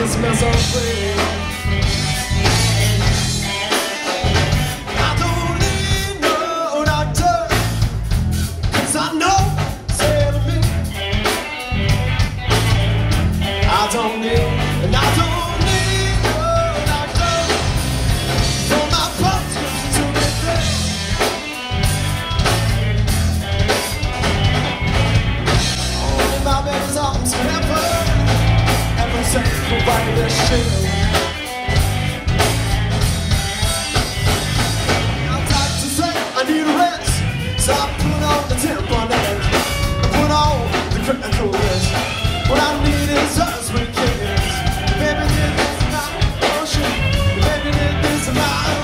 This smells so pretty my